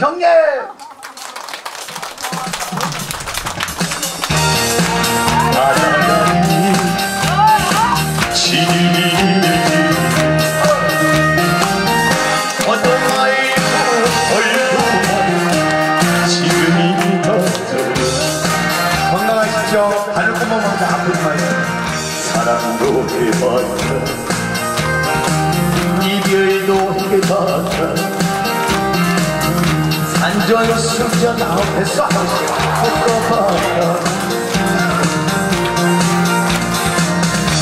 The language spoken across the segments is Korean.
경례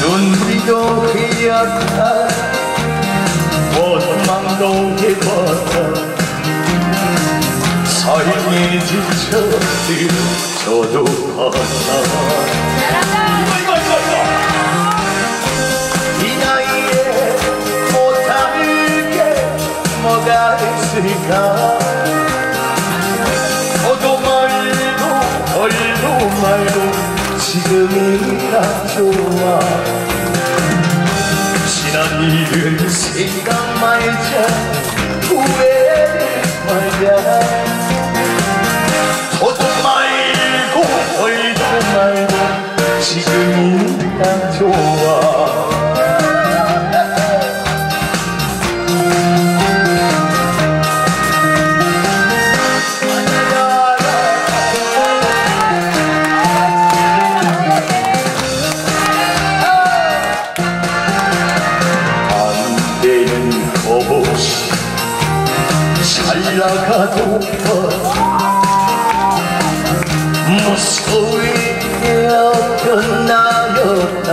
눈물도 흘렸다 원망도 해봤다 삶에 지쳐 저도 봤다 나가도 무서운 어떤 나였다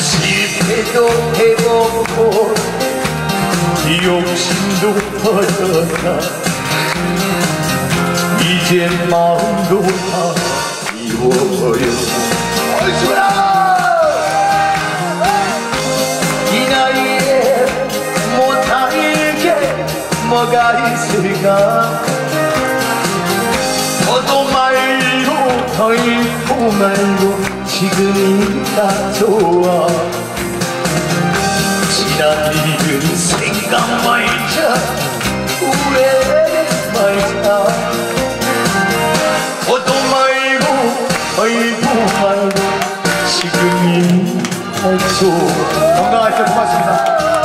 실패도 해보고 욕심도 터졌다. 이제 마음도 다 이워버렸다 뭐가 있을까? 더도 말고 덜고 말고 지금이 딱 좋아. 지난 일은 생각 말자. 후회 말자. 더도 말고 덜고 말고 지금이 딱 좋아. 건강하십시오 고맙습니다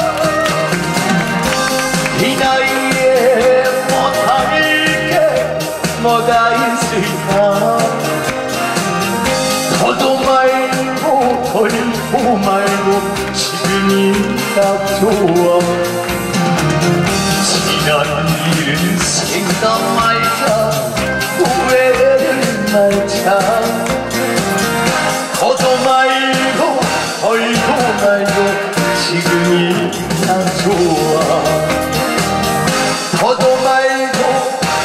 딱 좋아. 지난 일은 생각 말자 후회를 말자. 더도 말고 덜고 말고 지금이 딱 좋아. 더도 말고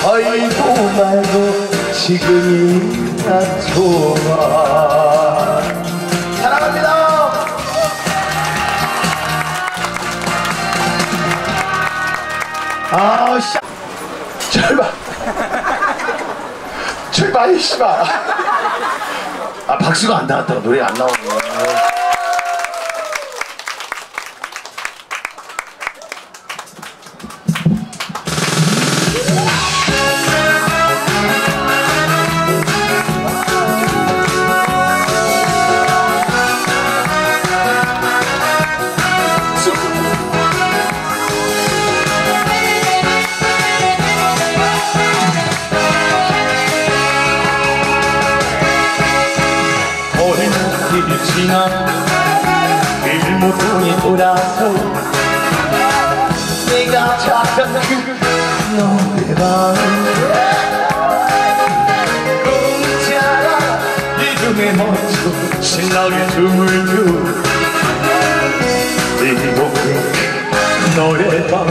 덜고 말고 지금이 딱 좋아 아 씨. 출발 출발 씨발. 아 박수가 안 나왔다가 노래 안 나오네. 어린 노래방 공짜라 리듬에 멈춰 신나게 춤을 추그 노래방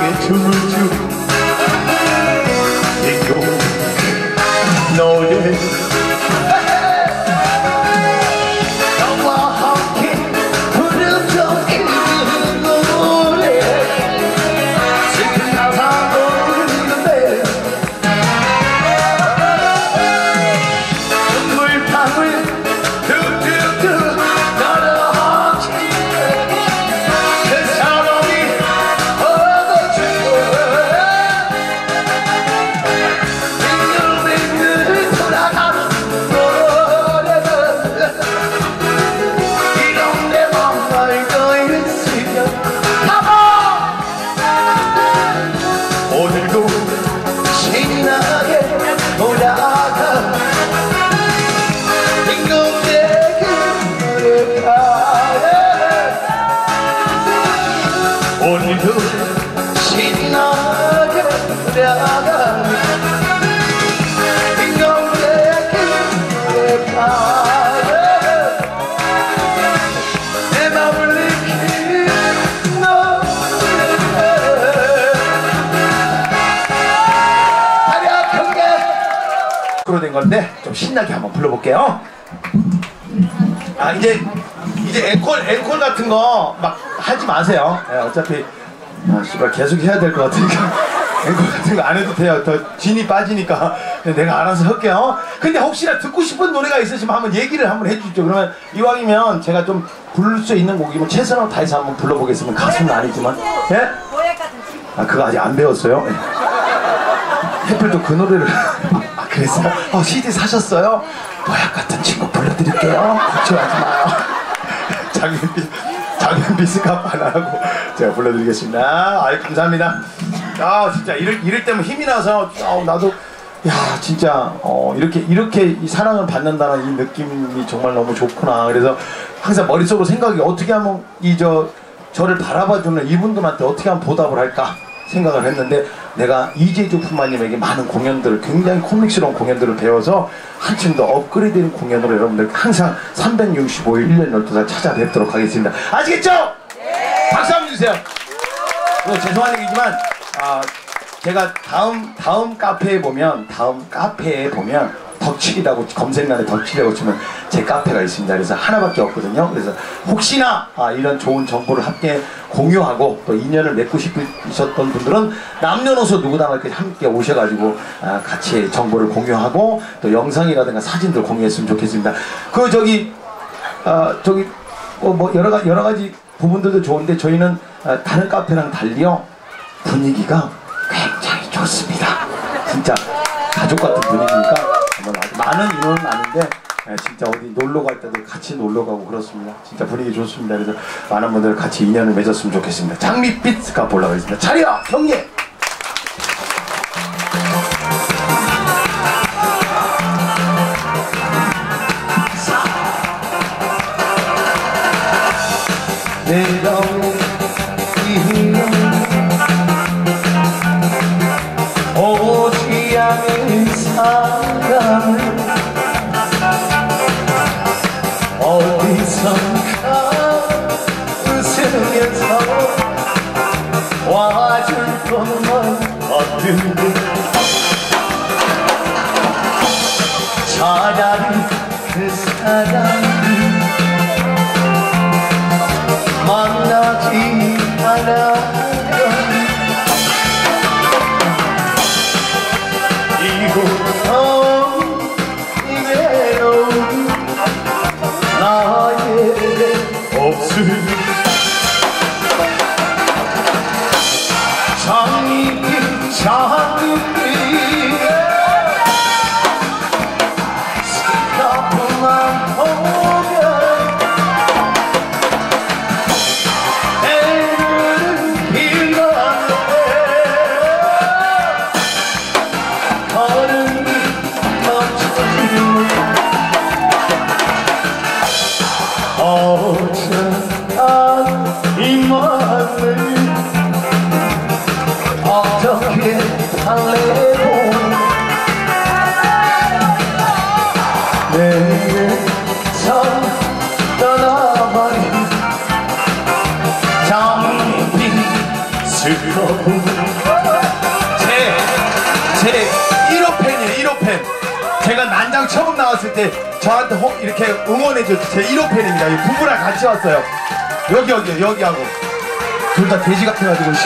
신나게 신나게 한번 불러볼게요. 아 이제 이제 앵콜 앵콜 같은 거 막 하지 마세요. 예, 어차피 아 씨발 계속 해야 될 것 같으니까 앵콜 같은 거 안 해도 돼요. 더 진이 빠지니까 내가 알아서 할게요. 근데 혹시나 듣고 싶은 노래가 있으시면 한번 얘기를 한번 해주죠. 그러면 이왕이면 제가 좀 부를 수 있는 곡이면 최선을 다해서 한번 불러보겠습니다. 가수는 아니지만 예? 친구. 아 그거 아직 안 배웠어요? 예. 해플도 그 노래를 아 그랬어요? 어 CD 사셨어요? 모약 같은 친구 불러드릴게요 걱정하지 마요 장현비 장현비 스카프 하나하고 제가 불러드리겠습니다 아이 감사합니다 아 진짜 이럴, 이럴 때면 힘이 나서 아, 나도 야 진짜 어, 이렇게 이렇게 이 사랑을 받는다는 이 느낌이 정말 너무 좋구나 그래서 항상 머릿속으로 생각이 어떻게 하면 이 저 저를 바라봐주는 이분들한테 어떻게 하면 보답을 할까 생각을 했는데 내가 이재주 품마님에게 많은 공연들을 굉장히 코믹스러운 공연들을 배워서 한층 더 업그레이드된 공연으로 여러분들 항상 365일 1년 12달 찾아뵙도록 하겠습니다. 아시겠죠? 박수 한번 주세요. 뭐 죄송한 얘기지만 아, 제가 다음 다음 카페에 보면 다음 카페에 보면 덕칠이라고 검색란에 덕칠이라고 치면 제 카페가 있습니다. 그래서 하나밖에 없거든요. 그래서 혹시나 아, 이런 좋은 정보를 함께 공유하고 또 인연을 맺고 싶으셨던 분들은 남녀노소 누구나 함께 오셔가지고 아, 같이 정보를 공유하고 또 영상이라든가 사진들 공유했으면 좋겠습니다. 그 저기 아, 저기 뭐, 뭐 여러 가지 여러 가지 부분들도 좋은데 저희는 아, 다른 카페랑 달리요 분위기가 굉장히 좋습니다. 진짜 가족 같은 분위기니까 정말 많은 인원은 아닌데 예, 진짜 어디 놀러 갈 때도 같이 놀러 가고 그렇습니다. 진짜 분위기 좋습니다. 그래서 많은 분들 같이 인연을 맺었으면 좋겠습니다. 장밋빛 스카프 올라가겠습니다. 차려 경례. 와줄 것만 같은데 차라리 그 사람 때 저한테 호, 이렇게 응원해줘서 제 1호 팬입니다 이 부부랑 같이 왔어요 여기 여기 여기 하고 둘 다 돼지 같아가지고 씨.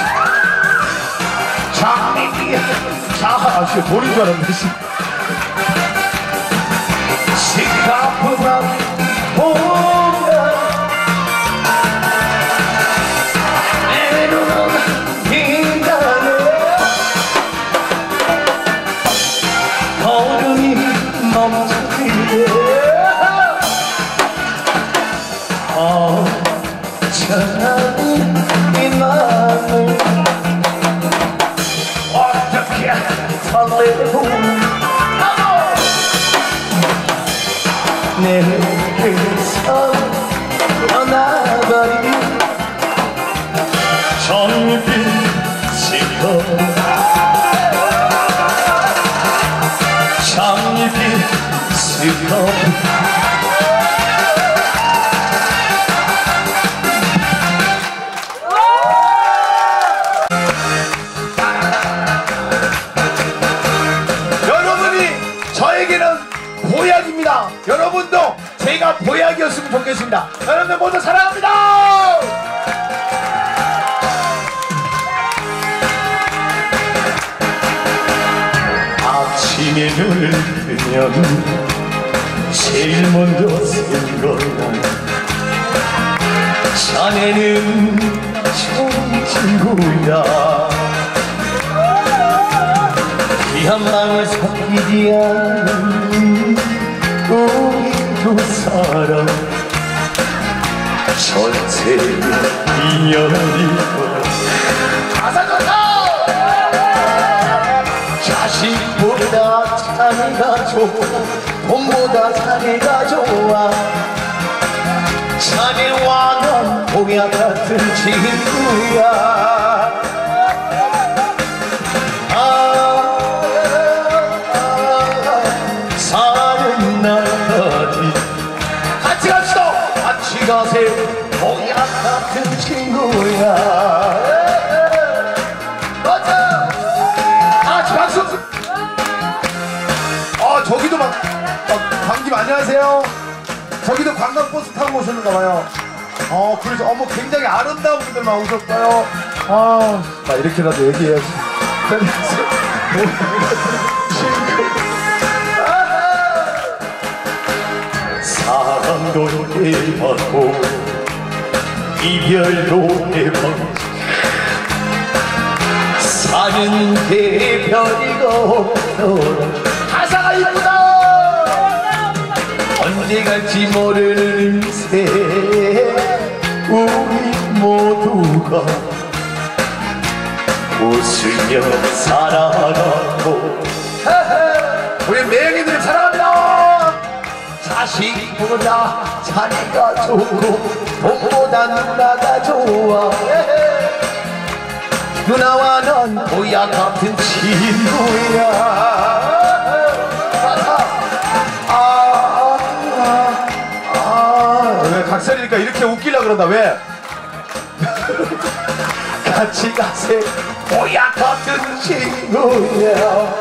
자, 자, 아, 씨, 돌인 줄 알았네 씨. 슬퍼 여러분이 저에게는 보약입니다. 여러분도 제가 보약이었으면 좋겠습니다. 여러분들 모두 사랑합니다. 눈을 뜨면 제일 먼저 생각나 자네는 좋은 친구야. 귀한 마음을 섞이지 않는 우리 두 사람. 전세 인연이고 가사 좋다. 자식보다 자네가 좋고 돈보다 자네가 좋아. 자네와 난 보약 같은 친구야. 아, 아, 사는 날까지 같이 갑시다. 같이 가세요. 보약 같은 친구야 관광버스 타고 오셨는가 봐요. 어 그래서 어머 굉장히 아름다운 분들만 오셨어요. 아나 이렇게라도 얘기해야지. 사랑도 해봤고 이별도 해봤고 사는 없 언제 갈지 모르는 새 우리 모두가 웃으며 살아가고. 우리 매형이들 사랑합니다. 자식보다 자네가 좋고 돈보다 누나가 좋아. 누나와 넌 보약 같은 친구야 각설이니까 이렇게 웃기려 그런다. 왜? 같이 가세. 보약 같은 친구야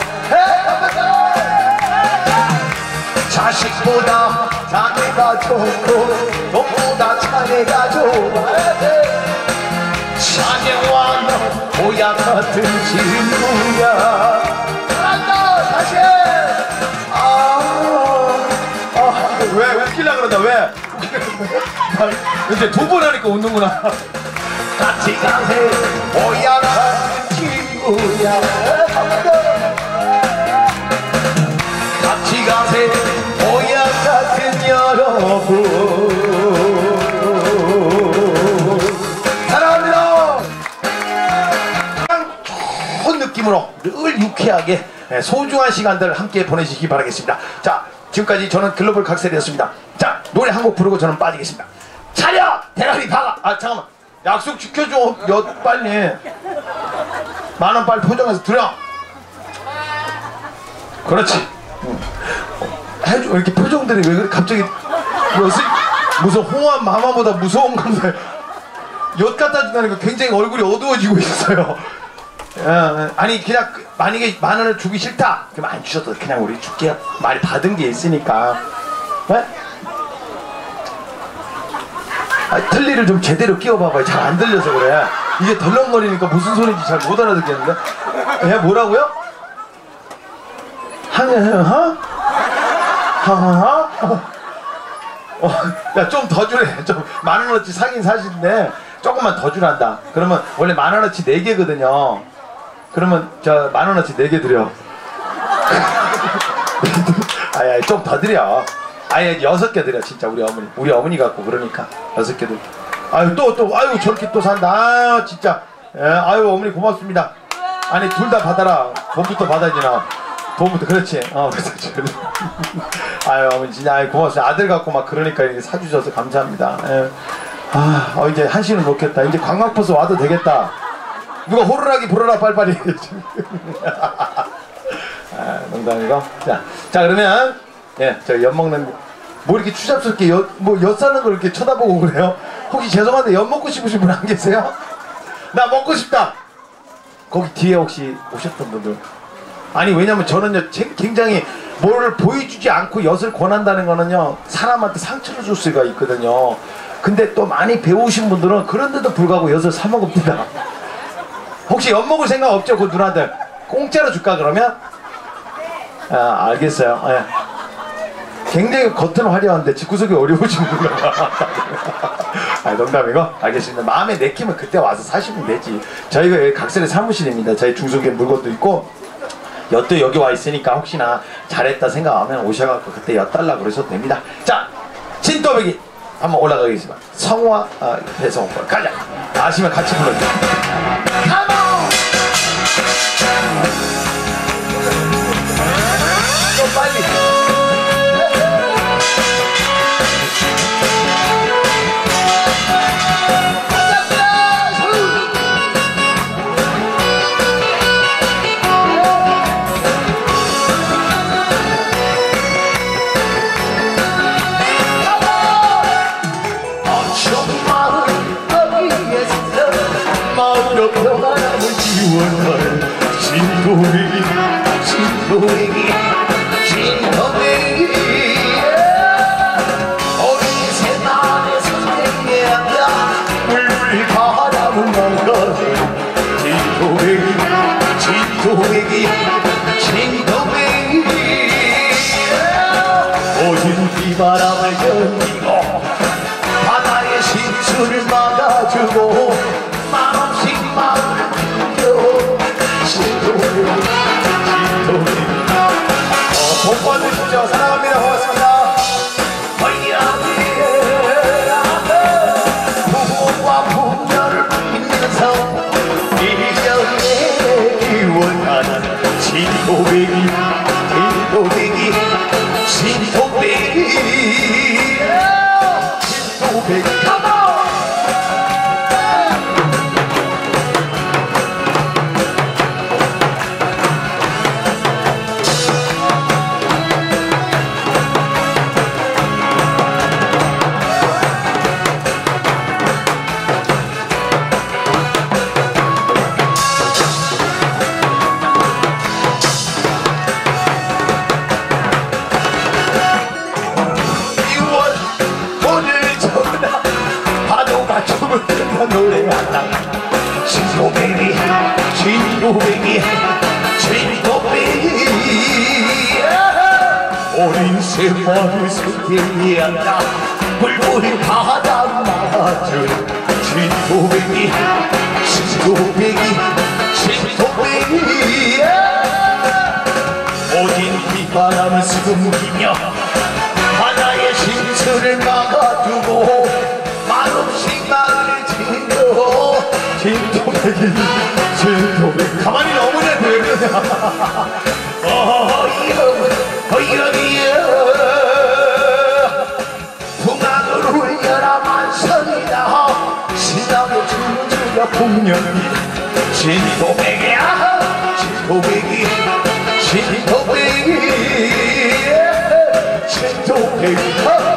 자식보다 자네가 좋고 돈보다 자네가 좋아 자네와 너 보약 같은 친구야 이제 두 번 하니까 웃는구나. 같이 가세. 보약 같은 친구야. 같이 가세. 보약 같은 여러분. 사랑합니다. 좋은 느낌으로 늘 유쾌하게 예, 소중한 시간들 함께 보내시기 바라겠습니다. 자 지금까지 저는 글로벌 각설이었습니다. 자 노래 한 곡 부르고 저는 빠지겠습니다 차려 대가리 박아 아 잠깐만 약속 지켜줘 여 빨리 만원 빨리 포장해서 드려 그렇지. 응. 해줘. 이렇게 표정들이 왜 그래? 갑자기 무슨 무슨 홍합 마마보다 무서운 건데 엿 갖다 준다니까 굉장히 얼굴이 어두워지고 있어요. 어, 아니 그냥 그- 만약에 만 원을 주기 싫다 그럼 안 주셔도 그냥 우리 줄게요. 많이 받은 게 있으니까. 네? 아, 틀니를 좀 제대로 끼워봐봐요. 잘 안 들려서 그래. 이게 덜렁거리니까 무슨 소리인지 잘 못 알아듣겠는데. 예, 뭐라고요? 하하하? 하하하? 어, 야, 좀 더 주래. 좀, 만 원어치 사긴 사실인데, 조금만 더 주란다. 그러면, 원래 만 원어치 네 개거든요. 그러면, 저, 만 원어치 네개 드려. 아야, 좀 더 드려. 아예 여섯 개 드려, 진짜, 우리 어머니. 우리 어머니 갖고, 그러니까. 여섯 개 드려. 아유, 또, 또, 아유, 저렇게 또 산다. 아유, 진짜. 예, 아유, 어머니 고맙습니다. 아니, 둘 다 받아라. 돈부터 받아야지, 나. 돈부터, 그렇지. 어, 아유, 어머니, 진짜, 아유, 고맙습니다. 아들 갖고 막 그러니까 이렇게 사주셔서 감사합니다. 예. 아, 어, 이제 한시는 놓겠다. 이제 관광버스 와도 되겠다. 누가 호루라기 불어라, 빨리빨리. 아, 농담이고. 자, 자, 그러면, 예, 저 엿 먹는, 뭐 이렇게 추잡스럽게 엿, 뭐, 엿 사는 걸 이렇게 쳐다보고 그래요? 혹시 죄송한데 엿 먹고 싶으신 분 안 계세요? 나 먹고 싶다! 거기 뒤에 혹시 오셨던 분들. 아니, 왜냐면 저는요, 제- 굉장히 뭐를 보여주지 않고 엿을 권한다는 거는요, 사람한테 상처를 줄 수가 있거든요. 근데 또 많이 배우신 분들은 그런데도 불구하고 엿을 사 먹읍니다. 혹시 엿 먹을 생각 없죠, 그 누나들? 공짜로 줄까, 그러면? 아, 알겠어요. 예. 굉장히 겉은 화려한데 집구석이 어려우시는구나. 아, 농담이고 알겠습니다. 마음에 내키면 그때 와서 사시면 되지. 저희가 여기 각설의 사무실입니다. 저희 중소기업 물건도 있고 엿도 여기 와 있으니까 혹시나 잘했다 생각하면 오셔갖고 그때 엿 달라 그러셔도 됩니다. 자, 진또배기 한번 올라가겠습니다. 성화 아, 배송 가자. 아시면 같이 불러주세요. 빨리. 진도배기 진도배기 어린 새날의 선생님이야 물물 바람을 나가네 진도배기 진도배기 앉아 불불 바다 맞은 진도배기 진도배기 진도배기 어린 비바람을 숨기며 바다의 신수를 막아두고 말없이 말을 지어 진도배기 진도배기. 가만히 왜 그러냐 풍년은 진도백이야. 진도백이 진도백이. 예, 진도백이